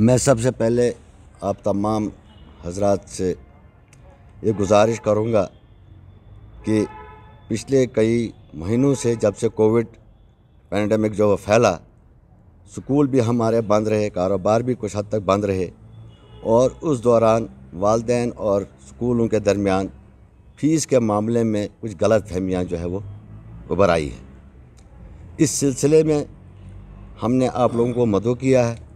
मैं सबसे पहले आप तमाम हजरात से ये गुजारिश करूँगा कि पिछले कई महीनों से जब से कोविड पैंडमिक जो फैला, स्कूल भी हमारे बंद रहे, कारोबार भी कुछ हद तक बंद रहे और उस दौरान वालदेन और स्कूलों के दरमियान फ़ीस के मामले में कुछ गलत फहमियाँ जो है वो उभर आई है। इस सिलसिले में हमने आप लोगों को मदु किया है।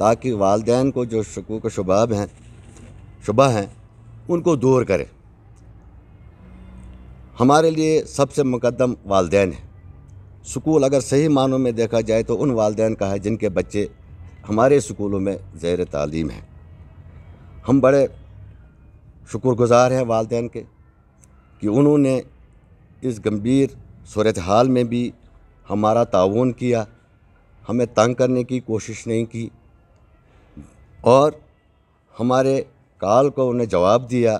ताकि वालदेन को जो शकूक शुबाब हैं, शुबा हैं, उनको दूर करें। हमारे लिए सबसे मुकदम वालदेन है। स्कूल अगर सही मानों में देखा जाए तो उन वालदेन का है जिनके बच्चे हमारे स्कूलों में ज़ैर तालीम हैं। हम बड़े शुक्रगुजार हैं वालदेन के कि उन्होंने इस गंभीर सूरत हाल में भी हमारा ताउन किया। हमें तंग करने की कोशिश नहीं की। और हमारे काल को उन्हें जवाब दिया।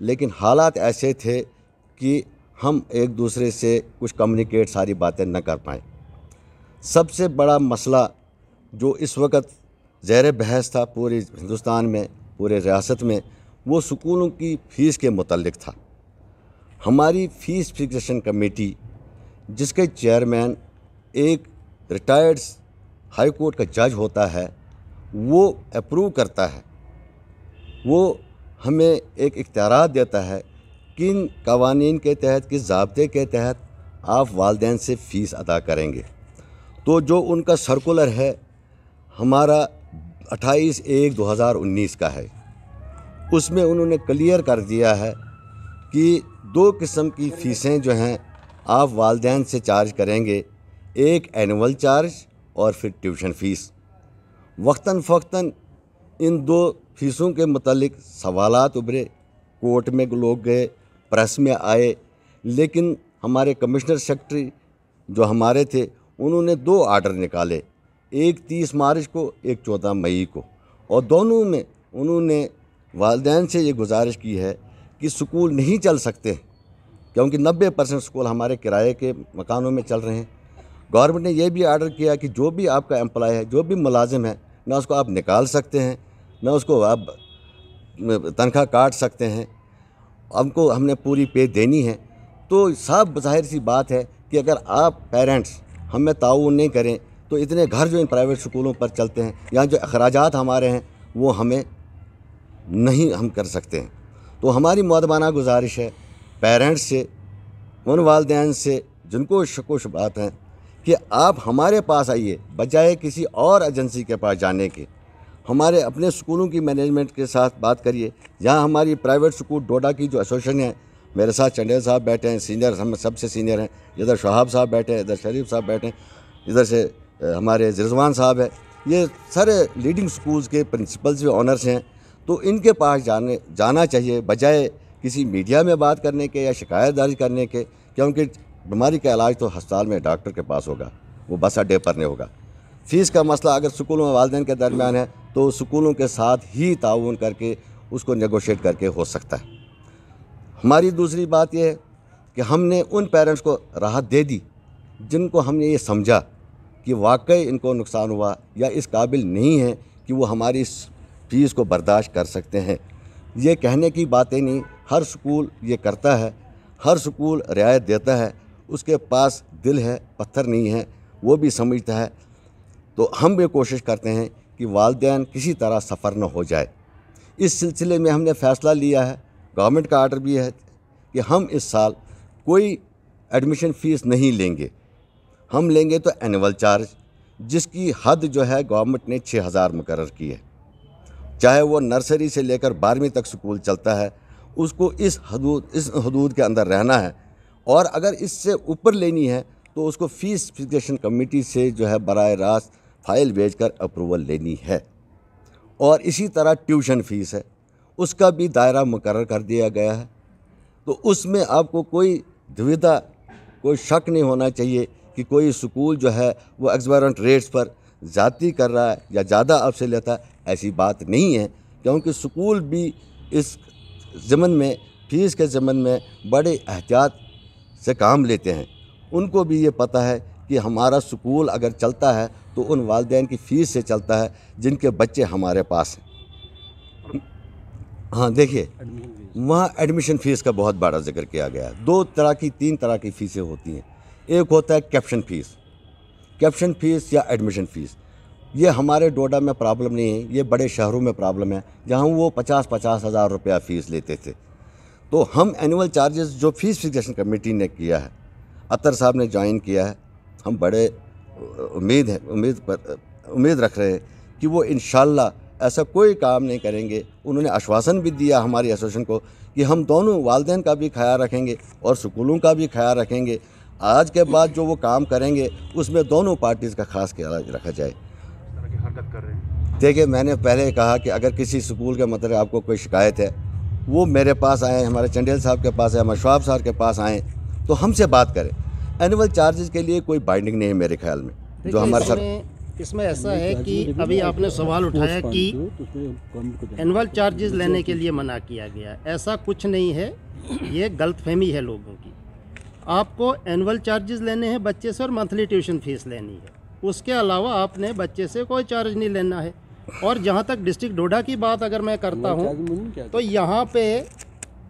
लेकिन हालात ऐसे थे कि हम एक दूसरे से कुछ कम्युनिकेट सारी बातें न कर पाए। सबसे बड़ा मसला जो इस वक्त ज़ैर बहस था पूरे हिंदुस्तान में, पूरे रियासत में, वो स्कूलों की फ़ीस के मतलब था। हमारी फ़ीस फिक्सेशन कमेटी, जिसके चेयरमैन एक रिटायर्ड हाई कोर्ट का जज होता है वो अप्रूव करता है। वो हमें एक इख्तियार देता है किन कवानीन के तहत, किस जबते के तहत आप वालदेन से फ़ीस अदा करेंगे। तो जो उनका सर्कुलर है, हमारा 28 एक 2019 का है। उसमें उन्होंने क्लियर कर दिया है कि दो किस्म की फ़ीसें जो हैं, आप वालदेन से चार्ज करेंगे। एक एनुअल चार्ज और फिर ट्यूशन फ़ीस वक्ता फ़वक्ता इन दो फ़ीसों के मतलब सवाल उभरे, कोर्ट में लोग गए, प्रेस में आए। लेकिन हमारे कमिश्नर सेक्रेटरी जो हमारे थे, उन्होंने दो आर्डर निकाले, एक तीस मार्च को, एक चौदह मई को। और दोनों में उन्होंने वालदेन से ये गुजारिश की है कि स्कूल नहीं चल सकते, क्योंकि नब्बे परसेंट स्कूल हमारे किराए के मकानों में चल रहे हैं। गवर्नमेंट ने यह भी आर्डर किया कि जो भी आपका एम्प्लॉय है, जो भी मुलाजिम है ना उसको आप निकाल सकते हैं, ना उसको आप तनख्वाह काट सकते हैं। हमको, हमने पूरी पे देनी है। तो साफ़ ज़ाहिर सी बात है कि अगर आप पेरेंट्स हमें ताउन नहीं करें तो इतने घर जो इन प्राइवेट स्कूलों पर चलते हैं, या जो अखराज हमारे हैं, वो हमें नहीं हम कर सकते हैं। तो हमारी मदबाना गुजारिश है पेरेंट्स से, उन वालदेन से, जिनको शको बात हैं कि आप हमारे पास आइए, बजाय किसी और एजेंसी के पास जाने के। हमारे अपने स्कूलों की मैनेजमेंट के साथ बात करिए। जहाँ हमारी प्राइवेट स्कूल डोडा की जो एसोसिएशन है, मेरे साथ चंडेल साहब बैठे हैं, सीनियर हम सबसे सीनियर हैं। इधर शहाब साहब बैठे हैं, इधर शरीफ साहब बैठे हैं, इधर से हमारे रिजवान साहब है। ये सारे लीडिंग स्कूल्स के प्रिंसिपल्स भी ऑनर्स हैं। तो इनके पास जाने, जाना चाहिए, बजाय किसी मीडिया में बात करने के या शिकायत दर्ज करने के, क्योंकि बीमारी का इलाज तो अस्पताल में डॉक्टर के पास होगा, वो बस अड्डे पर नहीं होगा। फ़ीस का मसला अगर स्कूलों में वालदेन के दरमियान है तो स्कूलों के साथ ही ताउन करके उसको नेगोशिएट करके हो सकता है। हमारी दूसरी बात यह है कि हमने उन पेरेंट्स को राहत दे दी, जिनको हमने ये समझा कि वाकई इनको नुकसान हुआ या इस काबिल नहीं है कि वो हमारी इस फ़ीस को बर्दाश्त कर सकते हैं। ये कहने की बातें नहीं, हर स्कूल ये करता है, हर स्कूल रियायत देता है उसके पास दिल है, पत्थर नहीं है, वो भी समझता है। तो हम भी कोशिश करते हैं कि वालदेन किसी तरह सफ़र न हो जाए। इस सिलसिले में हमने फ़ैसला लिया है, गवर्नमेंट का आर्डर भी है कि हम इस साल कोई एडमिशन फ़ीस नहीं लेंगे। हम लेंगे तो एनुअल चार्ज जिसकी हद जो है गवर्नमेंट ने छः हज़ार मुकर की है। चाहे वो नर्सरी से लेकर बारहवीं तक स्कूल चलता है, उसको इस हदूद इस हदूद के अंदर रहना है। और अगर इससे ऊपर लेनी है तो उसको फ़ीस फिक्सेशन कमेटी से जो है बर रास्त फ़ाइल भेज कर अप्रूवल लेनी है। और इसी तरह ट्यूशन फ़ीस है, उसका भी दायरा मुकर कर दिया गया है। तो उसमें आपको कोई दुविधा, कोई शक नहीं होना चाहिए कि कोई स्कूल जो है वो एक्सवायरेंट रेट्स पर ज़्यादा कर रहा है या ज़्यादा आपसे लेता है, ऐसी बात नहीं है। क्योंकि स्कूल भी इस ज़मन में, फ़ीस के ज़मन में बड़े एहतियात से काम लेते हैं। उनको भी ये पता है कि हमारा स्कूल अगर चलता है तो उन वालदेन की फ़ीस से चलता है, जिनके बच्चे हमारे पास हैं। हाँ देखिए, वहाँ एडमिशन फ़ीस का बहुत बड़ा ज़िक्र किया गया है। दो तरह की, तीन तरह की फ़ीसें होती हैं। एक होता है कैप्शन फ़ीस। कैप्शन फ़ीस या एडमिशन फ़ीस। ये हमारे डोडा में प्रॉब्लम नहीं है, ये बड़े शहरों में प्रॉब्लम है, जहाँ वो पचास पचास हज़ार रुपया फ़ीस लेते थे। तो हम एनुअल चार्जेस जो फ़ीस फिक्सेशन कमेटी ने किया है अतर साहब ने ज्वाइन किया है हम बड़े उम्मीद है उम्मीद पर उम्मीद रख रहे हैं कि वो इन ऐसा कोई काम नहीं करेंगे। उन्होंने आश्वासन भी दिया हमारी एसोसिएशन को कि हम दोनों वालदेन का भी ख्याल रखेंगे और स्कूलों का भी ख्याल रखेंगे। आज के बाद जो वो काम करेंगे उसमें दोनों पार्टीज़ का खास ख्याल रखा जाए। हरकत कर रहे हैं। देखिए मैंने पहले कहा कि अगर किसी स्कूल के मतलब आपको कोई शिकायत है वो मेरे पास आए हमारे चंडेल साहब के पास आए हमारे शवाब साहब के पास आए तो हमसे बात करें। एनुअल चार्जेस के लिए कोई बाइंडिंग नहीं है मेरे ख्याल में जो हमारे सर इसमें ऐसा है कि अभी आपने सवाल उठाया कि एनुअल चार्जेस लेने के लिए मना किया गया। ऐसा कुछ नहीं है ये गलतफहमी है लोगों की। आपको एनुअल चार्जेस लेने हैं बच्चे से और मंथली ट्यूशन फ़ीस लेनी है। उसके अलावा आपने बच्चे से कोई चार्ज नहीं लेना है। और जहाँ तक डिस्ट्रिक्ट डोडा की बात अगर मैं करता हूँ तो यहाँ पे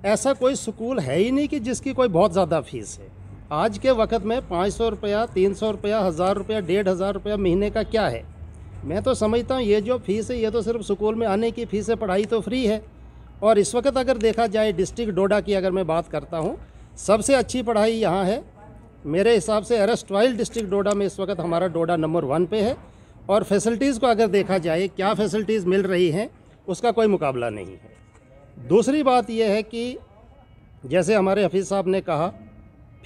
ऐसा कोई स्कूल है ही नहीं कि जिसकी कोई बहुत ज़्यादा फ़ीस है। आज के वक्त में पाँच सौ रुपया तीन सौ रुपया हज़ार रुपया डेढ़ हज़ार रुपया महीने का क्या है? मैं तो समझता हूँ ये जो फ़ीस है ये तो सिर्फ़ स्कूल में आने की फ़ीस है पढ़ाई तो फ्री है। और इस वक्त अगर देखा जाए डिस्ट्रिक्ट डोडा की अगर मैं बात करता हूँ सबसे अच्छी पढ़ाई यहाँ है। मेरे हिसाब से अरेस्ट वाइल डिस्ट्रिक्ट डोडा में इस वक्त हमारा डोडा नंबर वन पे है। और फैसिलिटीज़ को अगर देखा जाए, क्या फैसिलिटीज़ मिल रही हैं, उसका कोई मुकाबला नहीं है। दूसरी बात यह है कि जैसे हमारे हफीज़ साहब ने कहा,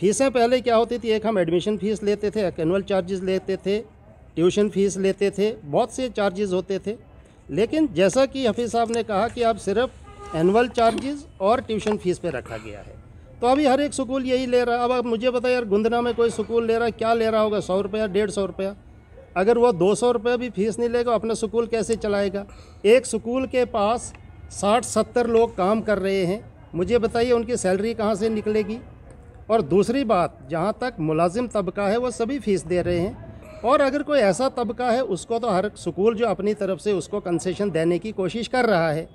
फ़ीसें पहले क्या होती थी? एक हम एडमिशन फ़ीस लेते थे, एक एनुअल चार्जेस लेते थे ट्यूशन फ़ीस लेते थे, बहुत से चार्जेस होते थे। लेकिन जैसा कि हफीज़ साहब ने कहा कि अब सिर्फ़ एनुअल चार्जेस और ट्यूशन फ़ीस पे रखा गया है। तो अभी हर एक स्कूल यही ले रहा, अब आप मुझे बताइए यार गुंदना में कोई स्कूल ले रहा क्या ले रहा होगा? सौ रुपया, डेढ़ सौ रुपया? अगर वो दो सौ रुपये भी फ़ीस नहीं लेगा अपना स्कूल कैसे चलाएगा? एक स्कूल के पास साठ सत्तर लोग काम कर रहे हैं। मुझे बताइए उनकी सैलरी कहाँ से निकलेगी? और दूसरी बात जहाँ तक मुलाजिम तबका है वो सभी फ़ीस दे रहे हैं। और अगर कोई ऐसा तबका है उसको तो हर स्कूल जो अपनी तरफ़ से उसको कंसेशन देने की कोशिश कर रहा है।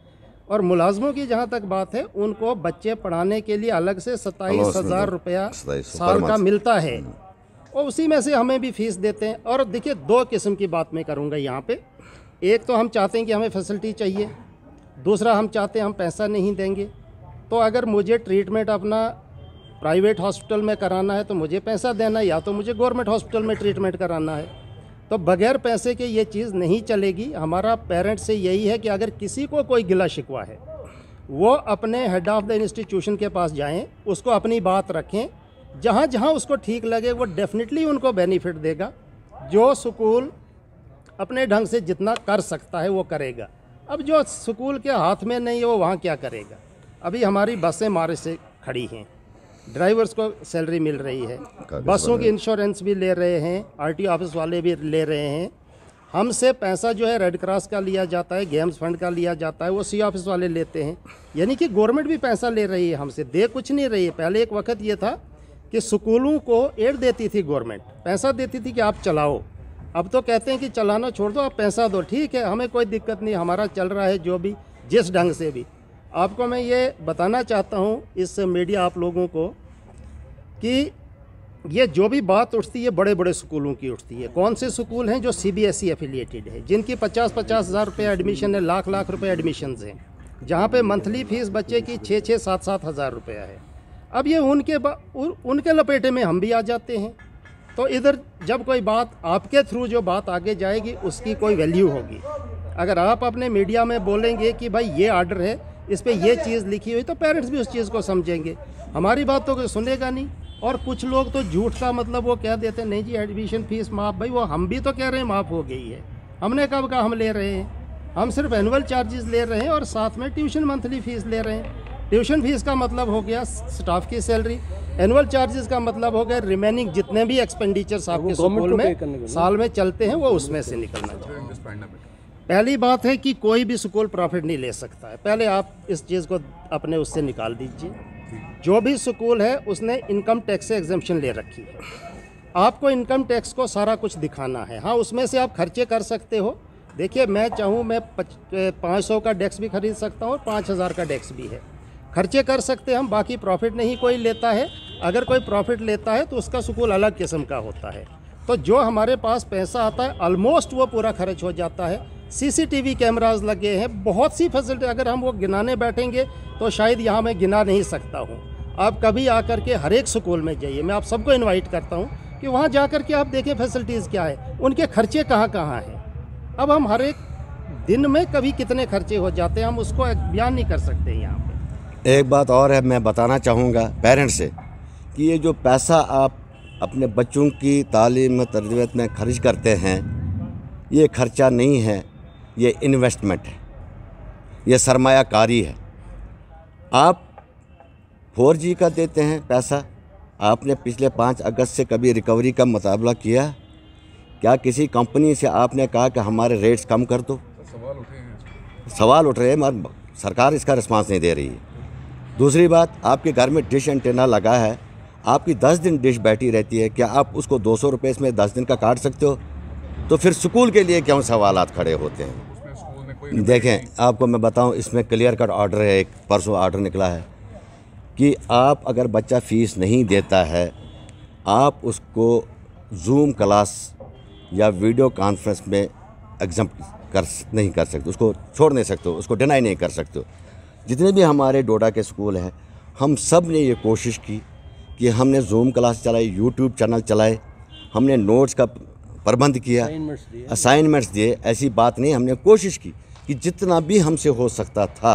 और मुलाजमों की जहाँ तक बात है उनको बच्चे पढ़ाने के लिए अलग से सत्ताईस हज़ार रुपया साल का मिलता है। हम्म। और उसी में से हमें भी फ़ीस देते हैं। और देखिए, दो किस्म की बात मैं करूँगा यहाँ पे। एक तो हम चाहते हैं कि हमें फैसिलिटी चाहिए, दूसरा हम चाहते हैं हम पैसा नहीं देंगे। तो अगर मुझे ट्रीटमेंट अपना प्राइवेट हॉस्पिटल में कराना है तो मुझे पैसा देना है, या तो मुझे गवर्नमेंट हॉस्पिटल में ट्रीटमेंट कराना है। तो बगैर पैसे के ये चीज़ नहीं चलेगी। हमारा पेरेंट्स से यही है कि अगर किसी को कोई गिला शिकवा है, वो अपने हेड ऑफ़ द इंस्टीट्यूशन के पास जाएँ, उसको अपनी बात रखें जहाँ जहाँ उसको ठीक लगे वो डेफिनेटली उनको बेनिफिट देगा। जो स्कूल अपने ढंग से जितना कर सकता है वो करेगा। अब जो स्कूल के हाथ में नहीं है वो वहाँ क्या करेगा? अभी हमारी बसें मारे से खड़ी हैं। ड्राइवर्स को सैलरी मिल रही है। बसों की इंश्योरेंस भी ले रहे हैं आरटी ऑफ़िस वाले भी ले रहे हैं। हमसे पैसा जो है रेड क्रॉस का लिया जाता है गेम्स फंड का लिया जाता है वो सी ऑफ़िस वाले लेते हैं। यानी कि गवर्नमेंट भी पैसा ले रही है हमसे दे कुछ नहीं रही है। पहले एक वक्त ये था कि स्कूलों को एड देती थी गवर्नमेंट, पैसा देती थी कि आप चलाओ। अब तो कहते हैं कि चलाना छोड़ दो, आप पैसा दो, ठीक है, हमें कोई दिक्कत नहीं, हमारा चल रहा है जो भी, जिस ढंग से भी। आपको मैं ये बताना चाहता हूँ, इस मीडिया आप लोगों को, कि ये जो भी बात उठती है बड़े बड़े स्कूलों की उठती है। कौन से स्कूल हैं जो C B S E affiliated है, जिनकी पचास पचास हज़ार रुपये एडमिशन है लाख लाख रुपए एडमिशन हैं, जहाँ पे मंथली फ़ीस बच्चे की छः छः सात सात हज़ार रुपया है। अब ये उनके उनके लपेटे में हम भी आ जाते हैं। तो इधर जब कोई बात आपके थ्रू जो बात आगे जाएगी, उसकी कोई वैल्यू होगी। अगर आप अपने मीडिया में बोलेंगे कि भाई ये आर्डर है, इस पर ये चीज़ लिखी हुई तो पेरेंट्स भी उस चीज़ को समझेंगे। हमारी बात तो कोई सुनेगा नहीं। और कुछ लोग तो झूठ का मतलब वो कह देते नहीं जी एडमिशन फ़ीस माफ़, भाई वो हम भी तो कह रहे हैं, माफ़ हो गई है। हमने कब कहा हम ले रहे हैं? हम सिर्फ़ एनुअल चार्जेस ले रहे हैं और साथ में ट्यूशन मंथली फ़ीस ले रहे हैं। ट्यूशन फ़ीस का मतलब हो गया स्टाफ की सैलरी। एनुअल चार्जेस का मतलब हो गया रिमेनिंग जितने भी एक्सपेंडिचर्स आपके स्कूल में साल में चलते हैं वो उसमें से निकलना चाहिए। पहली बात है कि कोई भी स्कूल प्रॉफिट नहीं ले सकता है। पहले आप इस चीज़ को अपने उससे निकाल दीजिए। जो भी स्कूल है उसने इनकम टैक्स से एग्जामेशन ले रखी है। आपको इनकम टैक्स को सारा कुछ दिखाना है। हाँ उसमें से आप खर्चे कर सकते हो। देखिए मैं चाहूँ मैं पाँच सौ का डेस्क भी खरीद सकता हूँ और पाँच हज़ार का डेस्क भी है। खर्चे कर सकते हम, बाकी प्रॉफिट नहीं कोई लेता है। अगर कोई प्रॉफिट लेता है तो उसका सुकूल अलग किस्म का होता है। तो जो हमारे पास पैसा आता है ऑलमोस्ट वो पूरा खर्च हो जाता है। सीसीटीवी कैमराज लगे हैं, बहुत सी फैसिलिटी अगर हम वो गिनाने बैठेंगे तो शायद यहाँ मैं गिना नहीं सकता हूँ। आप कभी आकर के हर एक स्कूल में जाइए, मैं आप सबको इनवाइट करता हूँ कि वहाँ जा कर के आप देखें फैसिलिटीज़ क्या है, उनके खर्चे कहाँ कहाँ हैं। अब हम हर एक दिन में कभी कितने खर्चे हो जाते हैं, हम उसको बयान नहीं कर सकते यहाँ। एक बात और है मैं बताना चाहूँगा पेरेंट्स से कि ये जो पैसा आप अपने बच्चों की तालीम तरबियत में खर्च करते हैं ये खर्चा नहीं है ये इन्वेस्टमेंट है। ये सरमायाकारी है। आप फोर जी का देते हैं पैसा। आपने पिछले पाँच अगस्त से कभी रिकवरी का मुकाबला किया? क्या किसी कंपनी से आपने कहा कि हमारे रेट्स कम कर दो? सवाल उठ रहे हैं सवाल उठ रहे हैं मगर सरकार इसका रिस्पांस नहीं दे रही है। दूसरी बात, आपके घर में डिश एंटेना लगा है। आपकी दस दिन डिश बैठी रहती है, क्या आप उसको दो सौ रुपये इसमें दस दिन का काट सकते हो? तो फिर स्कूल के लिए क्यों सवाल खड़े होते हैं? देखें, आपको मैं बताऊँ, इसमें क्लियर कट ऑर्डर है, एक परसों ऑर्डर निकला है, कि आप अगर बच्चा फ़ीस नहीं देता है, आप उसको जूम क्लास या वीडियो कॉन्फ्रेंस में एग्ज़ाम कर, नहीं कर सकते, उसको छोड़ नहीं सकते उसको डिनाई नहीं कर सकते जितने भी हमारे डोडा के स्कूल हैं हम सबने ये कोशिश की कि हमने जूम क्लास चलाई यूट्यूब चैनल चलाए हमने नोट्स का प्रबंध किया असाइनमेंट्स दिए। ऐसी बात नहीं हमने कोशिश की कि जितना भी हमसे हो सकता था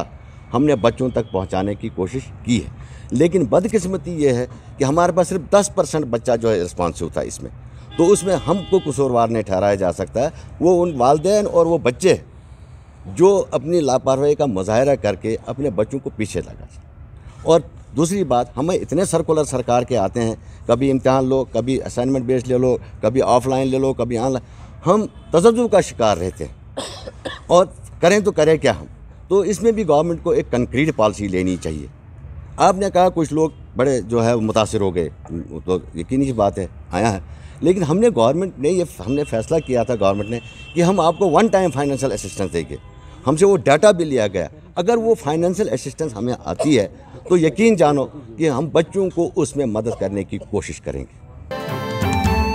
हमने बच्चों तक पहुँचाने की कोशिश की है। लेकिन बदकिस्मती ये है कि हमारे पास सिर्फ़ 10 परसेंट बच्चा जो है रिस्पॉन्सिव था इसमें। तो उसमें हमको कसूरवार नहीं ठहराया जा सकता है। वो उन वालदेन और वो बच्चे जो अपनी लापरवाही का मुजाहरा करके अपने बच्चों को पीछे लगा और दूसरी बात, हमें इतने सर्कुलर सरकार के आते हैं, कभी इम्तहान लो, कभी असाइनमेंट बेस्ड ले लो, कभी ऑफलाइन ले लो, कभी ऑनलाइन हम तजु का शिकार रहते हैं। और करें तो करें क्या हम? तो इसमें भी गवर्नमेंट को एक कंक्रीट पॉलिसी लेनी चाहिए। आपने कहा कुछ लोग बड़े जो है, मुतासर हो गए। तो यकीन यकीनी बात है, आया है। लेकिन हमने गवर्नमेंट ने ये, हमने फैसला किया था गवर्नमेंट ने, कि हम आपको वन टाइम फाइनेंशियल असिस्टेंस देंगे। हमसे वो डाटा भी लिया गया। अगर वो फाइनेंशियल असिस्टेंस हमें आती है तो यकीन जानो कि हम बच्चों को उसमें मदद करने की कोशिश करेंगे।